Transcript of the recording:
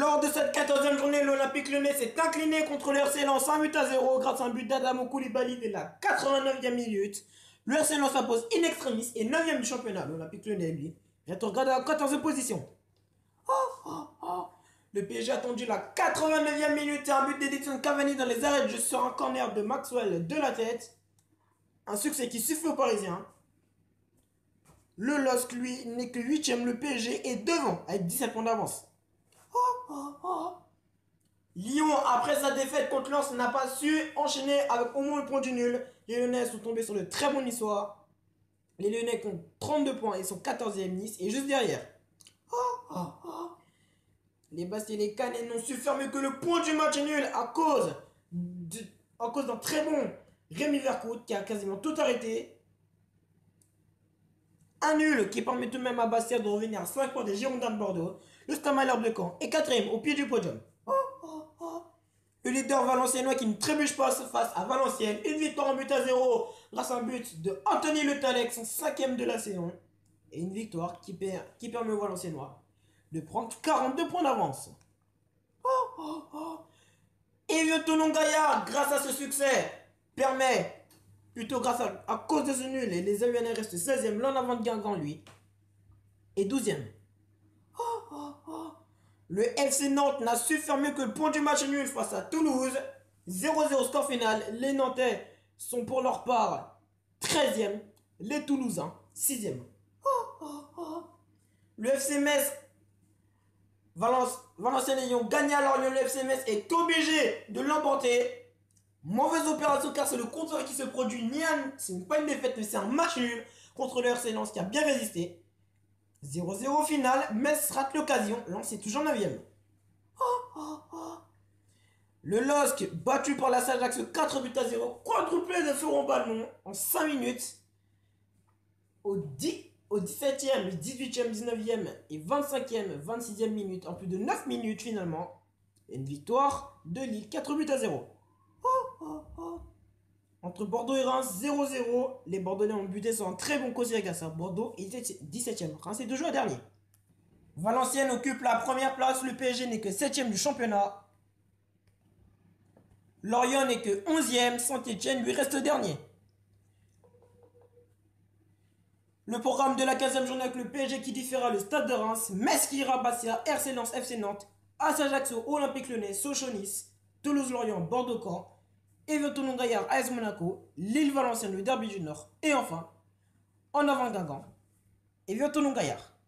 Lors de cette 14e journée, l'Olympique Lyonnais s'est incliné contre le RC Lens 1 but à 0 grâce à un but d'Adamo Koulibaly dès la 89e minute. Le RC Lens s'impose in extremis et 9e du championnat. L'Olympique Lyonnais, lui, rétrograde à la 14e position. Oh, oh, oh. Le PSG a attendu la 89e minute et un but d'Edison Cavani dans les arrêts de jeu sur un corner de Maxwell de la tête. Un succès qui suffit aux Parisiens. Le LOSC, lui, n'est que 8ème. Le PSG est devant avec 17 points d'avance. Lyon, après sa défaite contre Lens, n'a pas su enchaîner avec au moins le point du nul. Les Lyonnais sont tombés sur le très bon histoire. Les Lyonnais comptent 32 points et sont 14e Nice et juste derrière. Les Bastia et les Canets n'ont su faire mieux que le point du match nul à cause à cause d'un très bon Rémi Vercoute qui a quasiment tout arrêté. Un nul qui permet tout de même à Bastia de revenir à 5 points des Girondins de Bordeaux. Le Stade Malherbe de Caen est quatrième au pied du podium. Oh, oh, oh. Le leader valenciennois qui ne trébuche pas face à Valenciennes. Une victoire en but à 0 grâce à un but de Anthony Le Talec, son cinquième de la saison. Et une victoire qui, qui permet aux Valenciennois de prendre 42 points d'avance. Oh, oh, oh. Et Gaillard, grâce à ce succès, permet, plutôt grâce à, cause de ce nul, les Avianais restent 16e, l'en avant de Guingamp, lui, et 12e. Le FC Nantes n'a su faire mieux que le point du match nul face à Toulouse. 0-0 score final. Les Nantais sont pour leur part 13e. Les Toulousains 6e. Le FC Metz, Valence, Valenciennes Lyon gagnent à Lorient. Le FC Metz est obligé de l'emporter. Mauvaise opération car c'est le contraire qui se produit. C'est pas une défaite mais c'est un match nul contre le FC Lens qui a bien résisté. 0-0 final, Metz rate l'occasion, Lens est toujours 9ème. Le LOSC, battu par la Sajax 4 buts à 0, quadruplé de Florent Balmont en 5 minutes. Au, 10, au 17e, 18e, 19e et 25e, 26e minute, en plus de 9 minutes finalement. une victoire de Lille, 4 buts à 0. Entre Bordeaux et Reims, 0-0. Les Bordelais ont buté sur un très bon à ça. Bordeaux était 17ème. Reims est deux joueurs dernier. Valenciennes occupe la première place. Le PSG n'est que 7ème du championnat. Lorient n'est que 11ème. Saint-Etienne lui reste dernier. Le programme de la 15e journée avec le PSG qui différera le Stade de Reims, Metz qui ira Bastia, RC Lens, FC Nantes, Ajaccio, Olympique Lyonnais, Sochaux Toulouse-Lorient, Bordeaux-Camp, Everton Gaillard, AS Monaco, Lille Valenciennes, le derby du Nord, et enfin, en avant Guingamp, Everton Gaillard.